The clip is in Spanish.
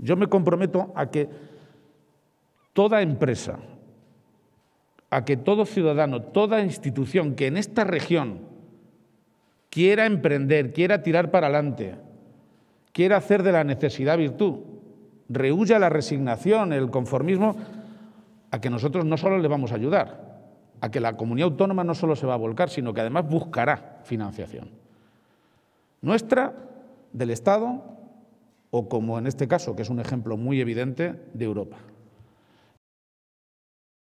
Yo me comprometo a que toda empresa, a que todo ciudadano, toda institución que en esta región quiera emprender, quiera tirar para adelante, quiera hacer de la necesidad virtud, rehuya la resignación, el conformismo, a que nosotros no solo le vamos a ayudar, a que la comunidad autónoma no solo se va a volcar, sino que además buscará financiación. Nuestra, del Estado o como en este caso, que es un ejemplo muy evidente, de Europa.